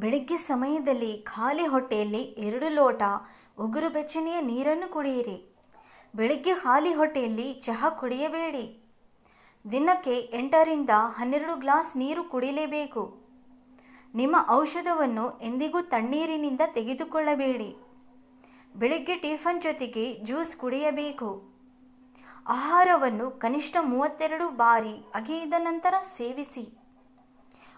ಬೆಳಗ್ಗೆ ಸಮಯದಲ್ಲಿ ಖಾಲಿ ಹೊಟ್ಟೆಯಲ್ಲಿ ಎರಡು ಲೋಟ ಉಗುರು ಬೆಚ್ಚನೆಯ ನೀರನ್ನು ಕುಡಿಯಿರಿ. ಬೆಳಗ್ಗೆ ಖಾಲಿ ಹೊಟ್ಟೆಯಲ್ಲಿ ಚಹಾ ಕುಡಿಯಬೇಡಿ. ದಿನಕ್ಕೆ ಎಂಟರಿಂದ ಹನ್ನೆರಡು ಗ್ಲಾಸ್ ನೀರು ಕುಡಿಯಲೇಬೇಕು. ನಿಮ್ಮ ಔಷಧವನ್ನು ಎಂದಿಗೂ ತಣ್ಣೀರಿನಿಂದ ತೆಗೆದುಕೊಳ್ಳಬೇಡಿ. ಬೆಳಿಗ್ಗೆ ಟಿಫನ್ ಜೊತೆಗೆ ಜ್ಯೂಸ್ ಕುಡಿಯಬೇಕು. ಆಹಾರವನ್ನು ಕನಿಷ್ಠ ಮೂವತ್ತೆರಡು ಬಾರಿ ಅಗೆಯಿದ ನಂತರ ಸೇವಿಸಿ.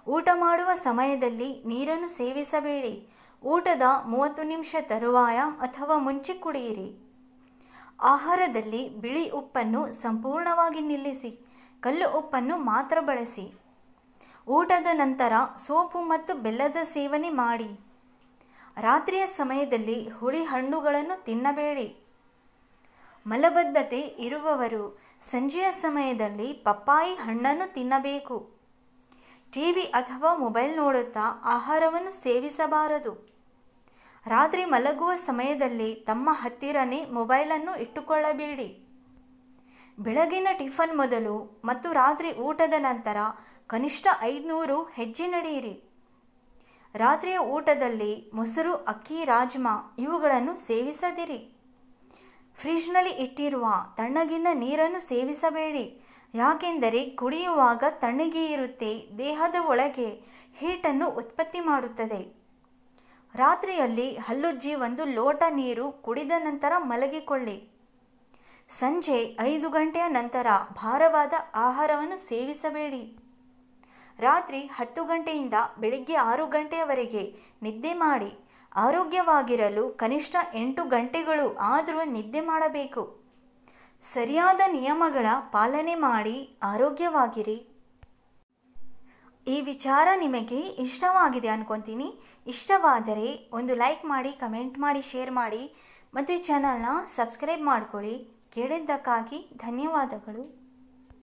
ಊಟ ಮಾಡುವ ಸಮಯದಲ್ಲಿ ನೀರನ್ನು ಸೇವಿಸಬೇಡಿ. ಊಟದ ಮೂವತ್ತು ನಿಮಿಷ ತರುವಾಯ ಅಥವಾ ಮುಂಚೆ ಕುಡಿಯಿರಿ. ಆಹಾರದಲ್ಲಿ ಬಿಳಿ ಉಪ್ಪನ್ನು ಸಂಪೂರ್ಣವಾಗಿ ನಿಲ್ಲಿಸಿ, ಕಲ್ಲು ಉಪ್ಪನ್ನು ಮಾತ್ರ ಬಳಸಿ. ಊಟದ ನಂತರ ಸೋಪು ಮತ್ತು ಬೆಲ್ಲದ ಸೇವನೆ ಮಾಡಿ. ರಾತ್ರಿಯ ಸಮಯದಲ್ಲಿ ಹುಳಿ ಹಣ್ಣುಗಳನ್ನು ತಿನ್ನಬೇಡಿ. ಮಲಬದ್ಧತೆ ಇರುವವರು, ಸಂಜೆಯ ಸಮಯದಲ್ಲಿ ಪಪ್ಪಾಯಿ ಹಣ್ಣನ್ನು ತಿನ್ನಬೇಕು. ಟಿವಿ ಅಥವಾ ಮೊಬೈಲ್ ನೋಡುತ್ತಾ ಆಹಾರವನ್ನು ಸೇವಿಸಬಾರದು. ರಾತ್ರಿ ಮಲಗುವ ಸಮಯದಲ್ಲಿ ತಮ್ಮ ಹತ್ತಿರನೇ ಮೊಬೈಲನ್ನು ಇಟ್ಟುಕೊಳ್ಳಬೇಡಿ. ಬೆಳಗಿನ ಟಿಫನ್ ಮೊದಲು ಮತ್ತು ರಾತ್ರಿ ಊಟದ ನಂತರ ಕನಿಷ್ಠ ಐದುನೂರು ಹೆಜ್ಜೆ ನಡೆಯಿರಿ. ರಾತ್ರಿಯ ಊಟದಲ್ಲಿ ಮೊಸರು, ಅಕ್ಕಿ, ರಾಜ್ಮಾ ಇವುಗಳನ್ನು ಸೇವಿಸದಿರಿ. ಫ್ರಿಜ್ನಲ್ಲಿ ಇಟ್ಟಿರುವ ತಣ್ಣಗಿನ ನೀರನ್ನು ಸೇವಿಸಬೇಡಿ. ಯಾಕೆಂದರೆ ಕುಡಿಯುವಾಗ ತಣ್ಣಗೆ ಇರುತ್ತೆ, ದೇಹದ ಒಳಗೆ ಹೀಟನ್ನು ಉತ್ಪತ್ತಿ ಮಾಡುತ್ತದೆ. ರಾತ್ರಿಯಲ್ಲಿ ಹಲ್ಲುಜ್ಜಿ ಒಂದು ಲೋಟ ನೀರು ಕುಡಿದ ನಂತರ ಮಲಗಿಕೊಳ್ಳಿ. ಸಂಜೆ ಐದು ಗಂಟೆಯ ನಂತರ ಭಾರವಾದ ಆಹಾರವನ್ನು ಸೇವಿಸಬೇಡಿ. ರಾತ್ರಿ ಹತ್ತು ಗಂಟೆಯಿಂದ ಬೆಳಿಗ್ಗೆ ಆರು ಗಂಟೆಯವರೆಗೆ ನಿದ್ದೆ ಮಾಡಿ, ಆರೋಗ್ಯವಾಗಿರಲು ಕನಿಷ್ಠ ಎಂಟು ಗಂಟೆಗಳು ಆದರೂ ನಿದ್ದೆ ಮಾಡಬೇಕು. ಸರಿಯಾದ ನಿಯಮಗಳ ಪಾಲನೆ ಮಾಡಿ ಆರೋಗ್ಯವಾಗಿರಿ. ಈ ವಿಚಾರ ನಿಮಗೆ ಇಷ್ಟವಾಗಿದೆ ಅನ್ಕೊತೀನಿ. ಇಷ್ಟವಾದರೆ ಒಂದು ಲೈಕ್ ಮಾಡಿ, ಕಮೆಂಟ್ ಮಾಡಿ, ಶೇರ್ ಮಾಡಿ. ಮತ್ತು ಚಾನಲ್ನ ಸಬ್ಸ್ಕ್ರೈಬ್ ಮಾಡ್ಕೊಳ್ಳಿ. ಕೇಳಿದ್ದಕ್ಕಾಗಿ ಧನ್ಯವಾದಗಳು.